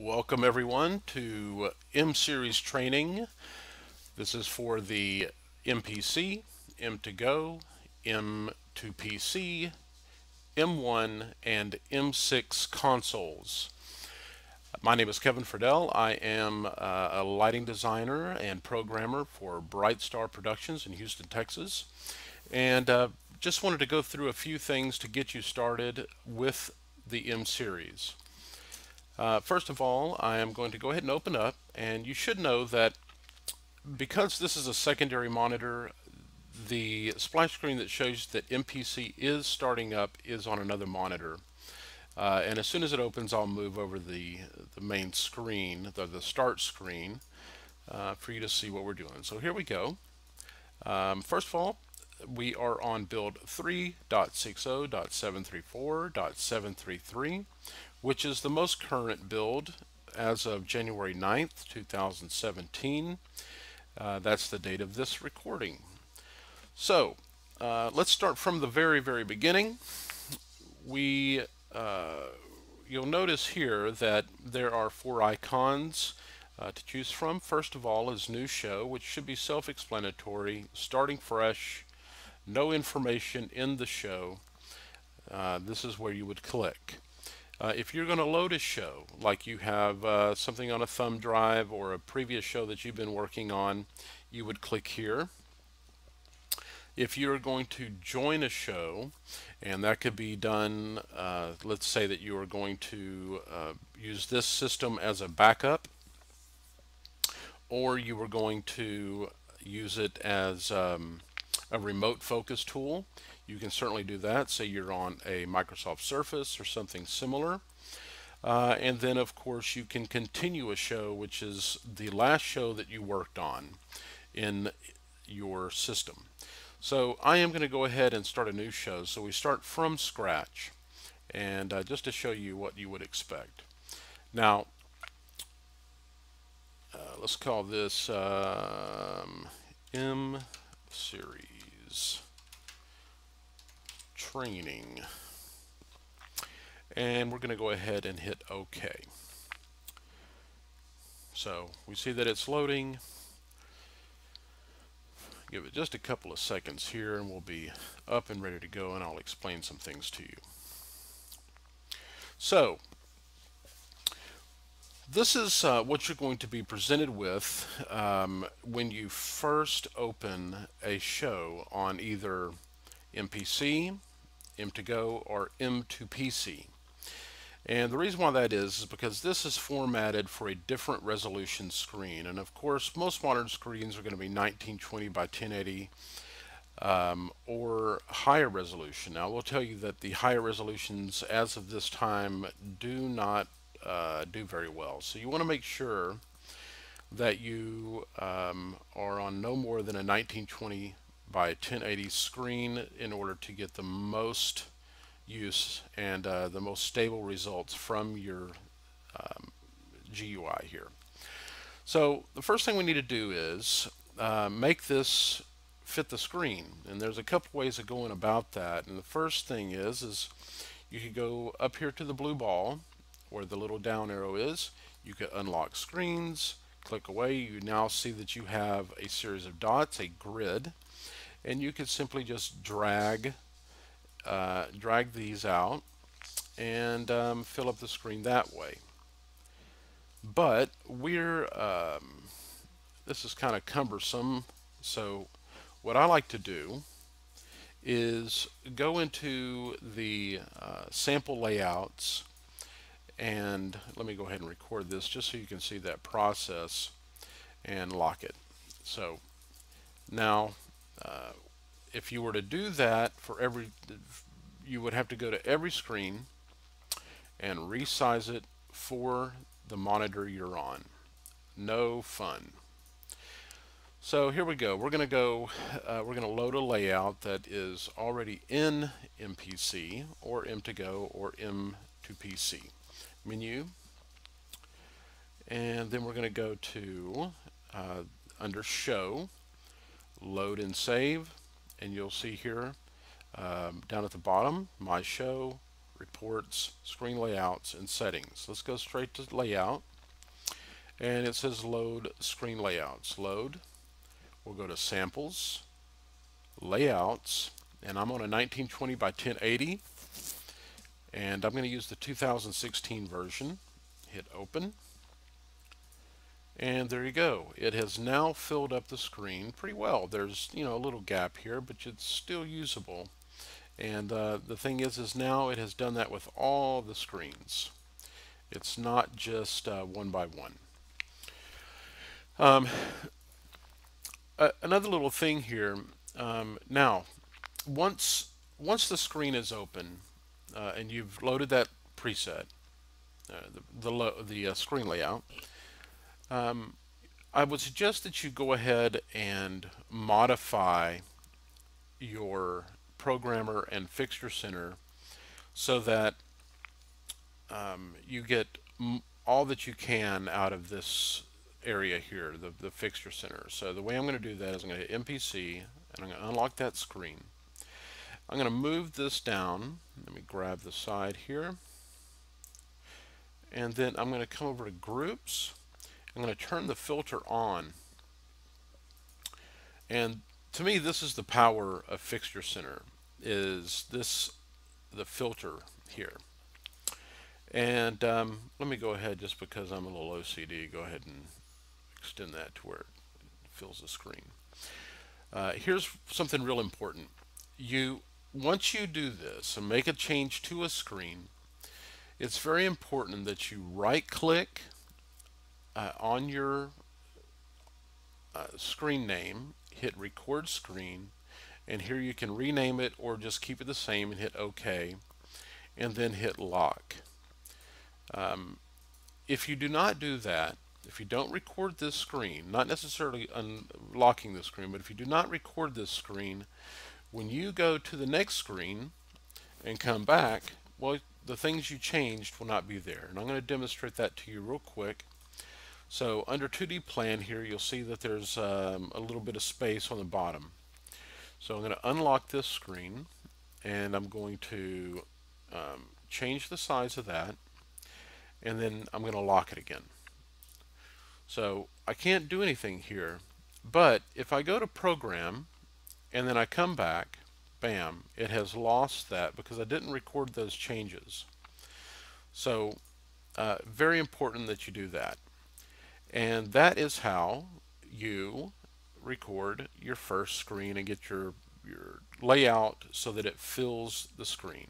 Welcome everyone to M-Series training. This is for the MPC, M2Go, M2PC, M1, and M6 consoles. My name is Kevin Friedel. I am uh, a lighting designer and programmer for Bright Star Productions in Houston, Texas. And uh, just wanted to go through a few things to get you started with the M-Series. Uh, first of all, I am going to go ahead and open up, and you should know that because this is a secondary monitor, the splash screen that shows that MPC is starting up is on another monitor. Uh, and as soon as it opens, I'll move over the, the main screen, the, the start screen, uh, for you to see what we're doing. So here we go. Um, first of all, we are on build 3.60.734.733 which is the most current build as of January 9th, 2017. Uh, that's the date of this recording. So uh, let's start from the very, very beginning. We, uh, you'll notice here that there are four icons uh, to choose from. First of all is New Show, which should be self-explanatory, starting fresh, no information in the show. Uh, this is where you would click. Uh, if you're going to load a show, like you have uh, something on a thumb drive or a previous show that you've been working on, you would click here. If you're going to join a show, and that could be done, uh, let's say that you are going to uh, use this system as a backup, or you are going to use it as um, a remote focus tool, you can certainly do that. Say you're on a Microsoft Surface or something similar. Uh, and then, of course, you can continue a show, which is the last show that you worked on in your system. So I am going to go ahead and start a new show. So we start from scratch. And uh, just to show you what you would expect. Now, uh, let's call this um, M series training. And we're going to go ahead and hit OK. So we see that it's loading. Give it just a couple of seconds here and we'll be up and ready to go and I'll explain some things to you. So this is uh, what you're going to be presented with um, when you first open a show on either MPC, M2Go, or M2PC. And the reason why that is is because this is formatted for a different resolution screen. And of course, most modern screens are going to be 1920 by 1080 um, or higher resolution. Now, I will tell you that the higher resolutions as of this time do not uh, do very well. So you want to make sure that you um, are on no more than a 1920 by 1080 screen in order to get the most use and uh, the most stable results from your um, GUI here. So the first thing we need to do is uh, make this fit the screen and there's a couple ways of going about that. And the first thing is is you could go up here to the blue ball where the little down arrow is. You could unlock screens click away. You now see that you have a series of dots a grid and you could simply just drag uh, drag these out and um, fill up the screen that way. But we're um, this is kind of cumbersome so what I like to do is go into the uh, sample layouts and let me go ahead and record this just so you can see that process and lock it. So now uh, if you were to do that for every you would have to go to every screen and resize it for the monitor you're on no fun so here we go. We're going to go, uh, we're going to load a layout that is already in MPC or M2Go or M2PC. Menu. And then we're going to go to, uh, under Show, Load and Save. And you'll see here, um, down at the bottom, My Show, reports, screen layouts, and settings. Let's go straight to layout. And it says load screen layouts. Load. We'll go to samples, layouts, and I'm on a 1920 by 1080. And I'm going to use the 2016 version. Hit open. And there you go. It has now filled up the screen pretty well. There's, you know, a little gap here, but it's still usable. And uh, the thing is, is now it has done that with all the screens. It's not just uh, one by one. Um, another little thing here. Um, now, once once the screen is open uh, and you've loaded that preset, uh, the the, the uh, screen layout, um, I would suggest that you go ahead and modify your programmer and fixture center so that um, you get all that you can out of this area here, the, the fixture center. So the way I'm going to do that is I'm going to hit MPC and I'm going to unlock that screen. I'm going to move this down. Let me grab the side here. And then I'm going to come over to groups. I'm going to turn the filter on. And to me, this is the power of Fixture Center, is this the filter here. And um, let me go ahead, just because I'm a little OCD, go ahead and extend that to where it fills the screen. Uh, here's something real important. You Once you do this and make a change to a screen, it's very important that you right-click uh, on your uh, screen name hit record screen and here you can rename it or just keep it the same and hit OK and then hit lock. Um, if you do not do that, if you don't record this screen, not necessarily unlocking the screen, but if you do not record this screen, when you go to the next screen and come back, well, the things you changed will not be there. And I'm going to demonstrate that to you real quick. So under 2D plan here, you'll see that there's um, a little bit of space on the bottom. So I'm going to unlock this screen and I'm going to um, change the size of that and then I'm going to lock it again. So I can't do anything here, but if I go to program and then I come back, bam, it has lost that because I didn't record those changes. So uh, very important that you do that. And that is how you record your first screen and get your, your layout so that it fills the screen.